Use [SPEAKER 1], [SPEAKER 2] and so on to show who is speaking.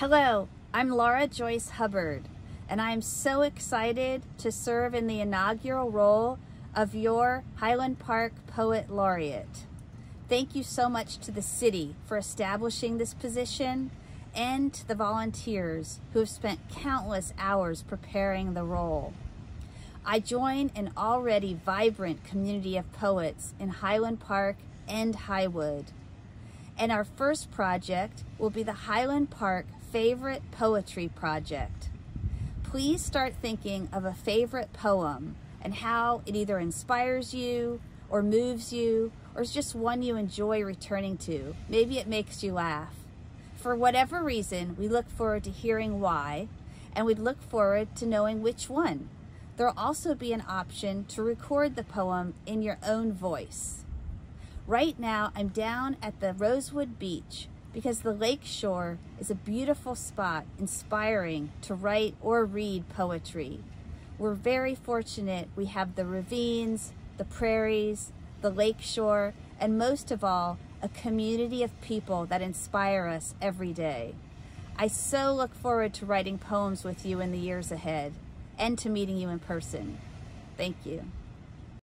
[SPEAKER 1] Hello, I'm Laura Joyce Hubbard, and I'm so excited to serve in the inaugural role of your Highland Park Poet Laureate. Thank you so much to the city for establishing this position and to the volunteers who have spent countless hours preparing the role. I join an already vibrant community of poets in Highland Park and Highwood. And our first project will be the Highland Park Favorite Poetry Project. Please start thinking of a favorite poem and how it either inspires you or moves you or is just one you enjoy returning to. Maybe it makes you laugh. For whatever reason, we look forward to hearing why, and we'd look forward to knowing which one. There'll also be an option to record the poem in your own voice. Right now, I'm down at the Rosewood Beach because the lake shore is a beautiful spot inspiring to write or read poetry. We're very fortunate we have the ravines, the prairies, the lake shore, and most of all, a community of people that inspire us every day. I so look forward to writing poems with you in the years ahead and to meeting you in person. Thank you.